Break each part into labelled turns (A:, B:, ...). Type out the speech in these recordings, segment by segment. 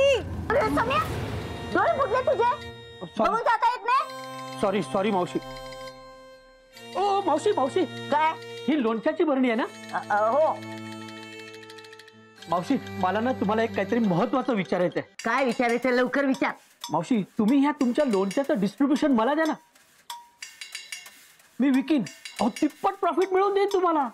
A: सम्या डोळे फुटले तुझे. बघून जाता येत नाही?
B: सॉरी सॉरी मावशी. ओ मावशी मावशी.
A: काय?
B: ही लोणच्याची भरणी आहे ना?
A: हो.
B: मावशी मला ना तुम्हाला एक काहीतरी महत्वाचं विचारायचं आहे
A: काय विचारायचं लवकर विचार.
B: मावशी तुम्ही ह्या तुमच्या लोणच्याचं डिस्ट्रीब्युशन मला द्या ना. मी विकीन. अहो तिप्पट प्रॉफिट मिळवून देईन तुम्हाला.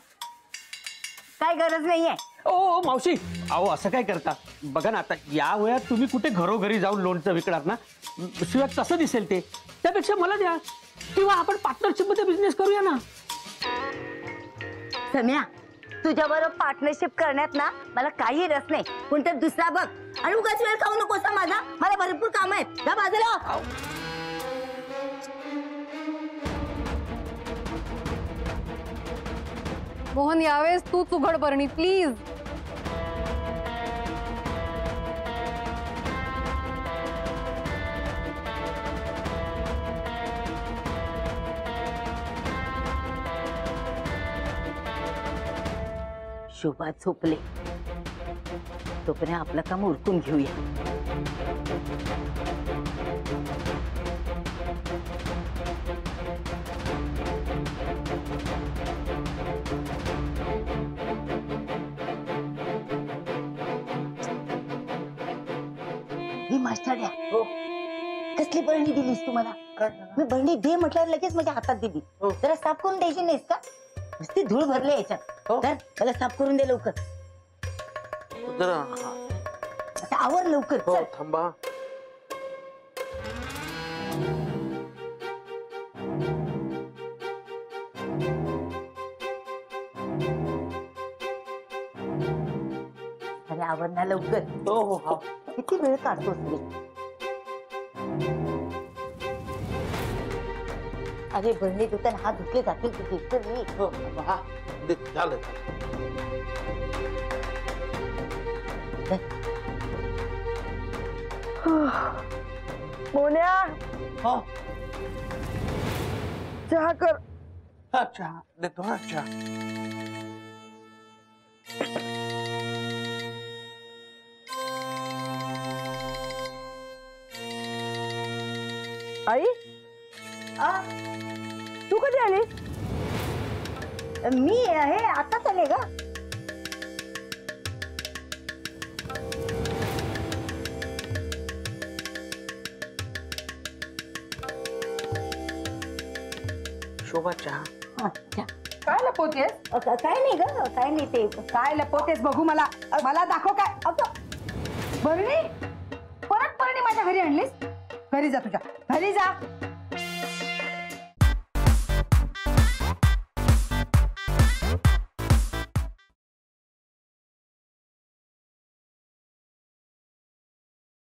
A: काय गरज नाहीये.
B: ओ मावशी. अहो असं काय करता? बघा ना आता या वयात तुम्ही कुठे घरोघरी जाऊन लोणचं विकणार ना? शिवाय कसं दिसेल ते? त्यापेक्षा मला द्या. किंवा आपण पार्टनरशिप मध्ये बिझनेस करूया ना.
A: सम्या तुझ्या बरोबर पार्टनरशिप करण्यात ना मला काही रस नाही. कोणता दुसरा बघ. आणि उगाच वेळ खाऊ नकोस ना माझा. मला भरपूर काम आहेत. जा बाजूला.
C: मोहन यावेळेस तूच उघड बरणी प्लीज़
A: शोभा झोपले. तोपर्यंत आपलं काम उरकून घेऊया. ही हो. कसली बरणी दिलीस तू मला? मी बरणी दे म्हटल्यावर लगेच माझ्या हातात दिली. जरा साफ़ करून द्यायची नाहीस का? नुसती धूळ भरली याच्यात.
B: हो.
A: तर साफ़ करून दे लवकर.
D: जरा
A: आता आवर लवकर
D: हो
A: चल.
D: थांबा.
A: अरे आवर ना लवकर.
D: हो हो हो.
A: किती वेळ काढतोस रे अरे बरणी दुकान हात धुतले जातील तुझे तर मी
D: हो, हा? दे, झालं
E: मोन्या
D: हो?
E: चहा कर
D: अच्छा देतो हा अच्छा।
E: आई?
A: आ,
E: तू कधी आली?
A: मी हे आताच आले ग.
D: शोभा चहा.
E: काय लपवतेस?
A: का- काय नाही ग काय नाही ते.
E: काय लपवतेस बघू मला. मला दाखव काय.
A: अगं,
E: भरणी परत परणी माझ्या घरी आणलीस? घरी जा तुझ्या. घरी जा.